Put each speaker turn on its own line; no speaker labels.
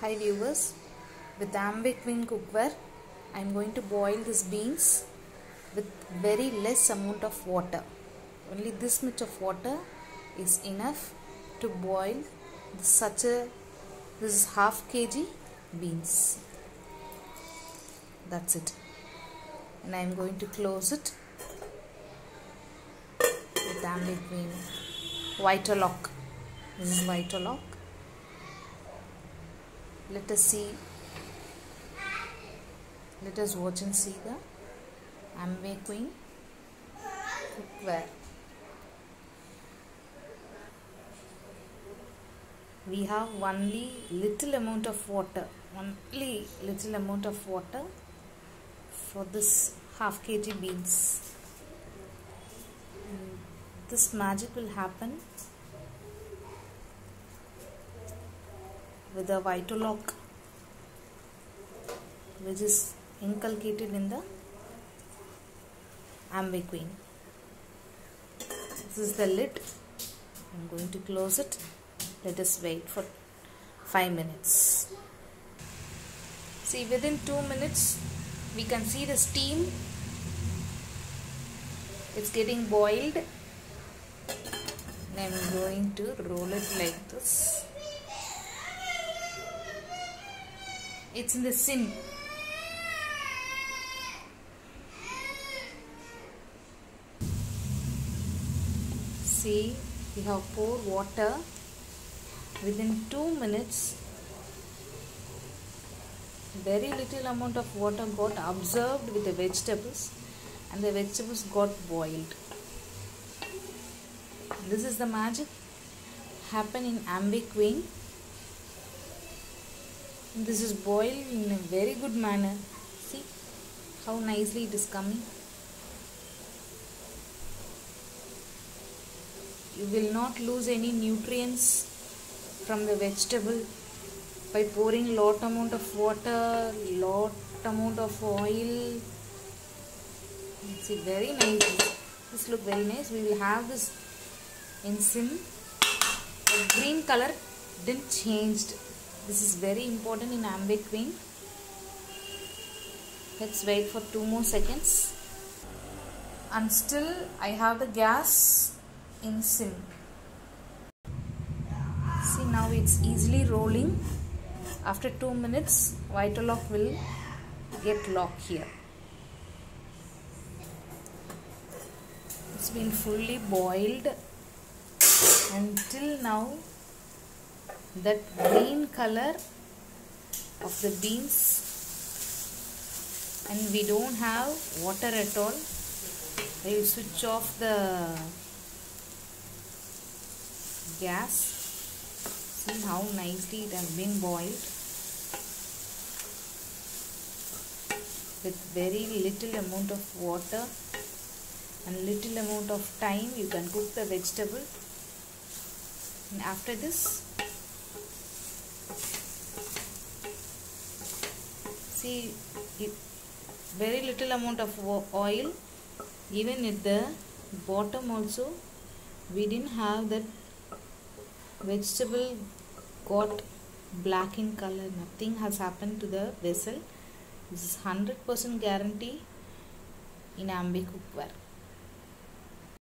Hi viewers, with Amway Queen cookware, I am going to boil these beans with very less amount of water. Only this much of water is enough to boil such a this is half kg beans. That's it. And I am going to close it with Amway Queen Vitalock. This is Vitalock let us see. Let us watch and see the Amway Queen cookware. We have only little amount of water only little amount of water for this half kg beans. This magic will happen with a Vitalock which is inculcated in the Amway This is the lid. I'm going to close it. Let us wait for 5 minutes. See within 2 minutes we can see the steam. It's getting boiled. I'm going to roll it like this. It's in the sim see we have poured water. Within 2 minutes very little amount of water got absorbed with the vegetables and the vegetables got boiled. This is the magic happen in Queen this is boiled in a very good manner. See how nicely it is coming. You will not lose any nutrients from the vegetable. By pouring lot amount of water lot amount of oil. See very nice. This look very nice. We will have this in sim the green color didn't changed this is very important in Amway Queen. Let's wait for 2 more seconds. And still I have the gas in sim. See now it's easily rolling. After 2 minutes Vitalock will get locked here. It's been fully boiled until now that green color of the beans. And we don't have water at all. I will switch off the gas. See how nicely it has been boiled. With very little amount of water and little amount of time you can cook the vegetable. And after this see very little amount of oil even at the bottom also we didn't have that vegetable got black in color. Nothing has happened to the vessel. This is 100% guarantee in Amway cookware